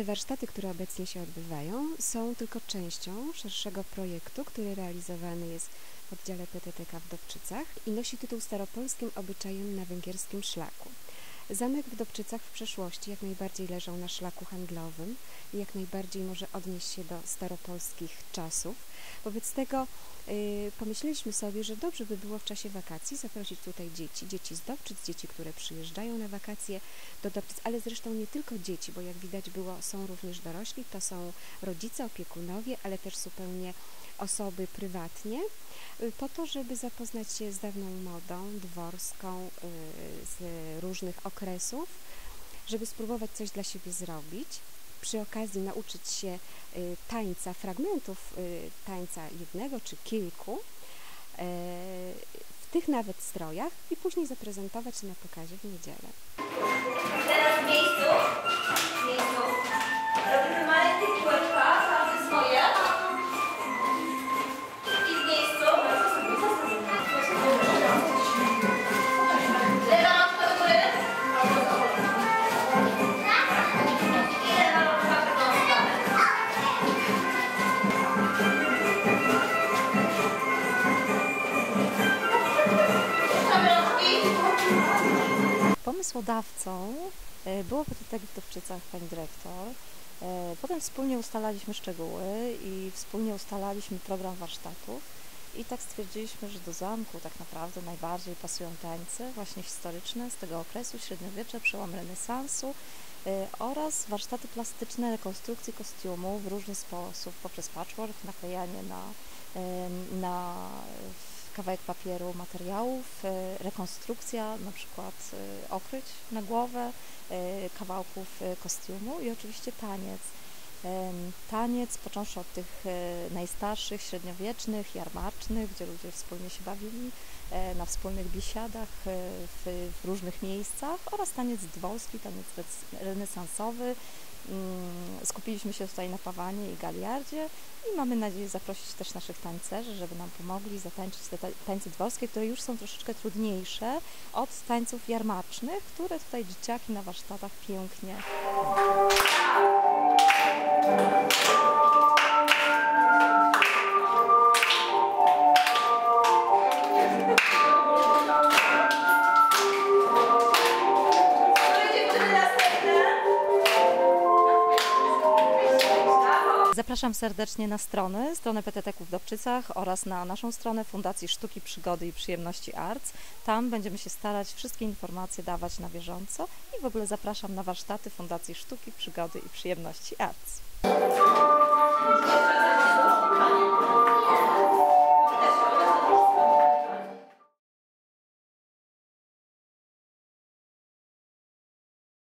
Te warsztaty, które obecnie się odbywają, są tylko częścią szerszego projektu, który realizowany jest w oddziale PTTK w Dobczycach i nosi tytuł Staropolskim obyczajem na węgierskim szlaku. Zamek w Dobczycach w przeszłości jak najbardziej leżał na szlaku handlowym i jak najbardziej może odnieść się do staropolskich czasów. Wobec tego pomyśleliśmy sobie, że dobrze by było w czasie wakacji zaprosić tutaj dzieci, dzieci z Dobczyc, dzieci, które przyjeżdżają na wakacje do Dobczyc, ale zresztą nie tylko dzieci, bo jak widać było, są również dorośli, to są rodzice, opiekunowie, ale też zupełnie osoby prywatnie, y, po to, żeby zapoznać się z dawną modą dworską y, z różnych okresów, żeby spróbować coś dla siebie zrobić, przy okazji nauczyć się y, tańca, fragmentów tańca jednego czy kilku, w tych nawet strojach i później zaprezentować na pokazie w niedzielę. Pomysłodawcą e, było PTT w Dobczycach pani dyrektor. E, Potem wspólnie ustalaliśmy szczegóły i wspólnie ustalaliśmy program warsztatów. I tak stwierdziliśmy, że do zamku tak naprawdę najbardziej pasują tańce właśnie historyczne z tego okresu, średniowiecze, przełom renesansu e, oraz warsztaty plastyczne rekonstrukcji kostiumu w różny sposób, poprzez patchwork, naklejanie na, na kawałek papieru materiałów, e, rekonstrukcja na przykład e, okryć na głowę, e, kawałków kostiumu i oczywiście taniec. Taniec, począwszy od tych najstarszych, średniowiecznych, jarmarcznych, gdzie ludzie wspólnie się bawili, na wspólnych biesiadach e, w, w różnych miejscach oraz taniec dworski, taniec renesansowy. Mm, Skupiliśmy się tutaj na pawanie i galiardzie i mamy nadzieję zaprosić też naszych tańcerzy, żeby nam pomogli zatańczyć te ta- tańce dworskie, które już są troszeczkę trudniejsze od tańców jarmarcznych, które tutaj dzieciaki na warsztatach pięknie Zapraszam serdecznie na strony, stronę PTT w Dobczycach oraz na naszą stronę Fundacji Sztuki, Przygody i Przyjemności Arts. Tam będziemy się starać wszystkie informacje dawać na bieżąco i w ogóle zapraszam na warsztaty Fundacji Sztuki, Przygody i Przyjemności Arts.